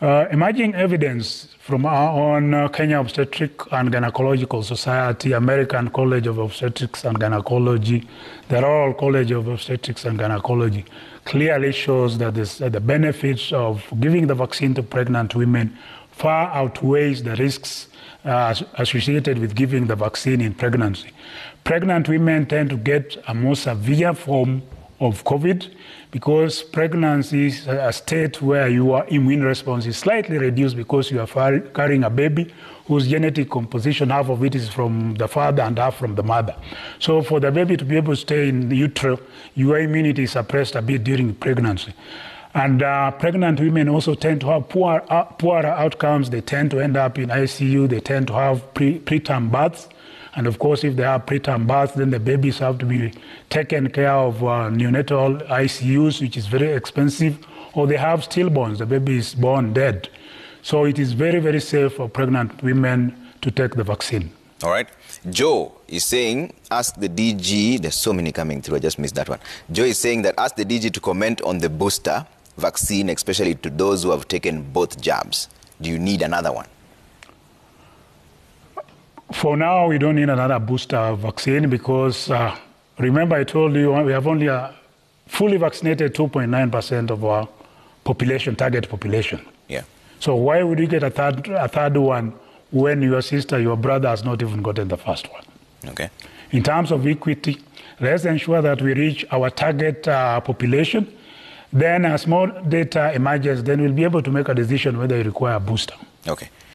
Uh, emerging evidence from our own uh, Kenya Obstetric and Gynecological Society, American College of Obstetrics and Gynecology, the Royal College of Obstetrics and Gynecology clearly shows that this, uh, the benefits of giving the vaccine to pregnant women far outweighs the risks uh, associated with giving the vaccine in pregnancy. Pregnant women tend to get a more severe form of COVID because pregnancy is a state where your immune response is slightly reduced because you are carrying a baby whose genetic composition, half of it is from the father and half from the mother. So for the baby to be able to stay in the utero, your immunity is suppressed a bit during pregnancy. And uh, pregnant women also tend to have poor, uh, poorer outcomes. They tend to end up in ICU. They tend to have pre- preterm births. And of course, if they have preterm births, then the babies have to be taken care of uh, neonatal ICUs, which is very expensive, or they have stillborns. The baby is born dead. So it is very, very safe for pregnant women to take the vaccine. All right. Joe is saying, ask the DG, there's so many coming through, I just missed that one. Joe is saying that ask the DG to comment on the booster vaccine, especially to those who have taken both jabs. Do you need another one? For now, we don't need another booster vaccine because uh, remember, I told you we have only a fully vaccinated 2.9% of our population, target population. Yeah. So why would you get a third, a third one when your sister, your brother has not even gotten the first one? Okay. In terms of equity, let's ensure that we reach our target uh, population. Then, as more data emerges, then we'll be able to make a decision whether you require a booster. Okay.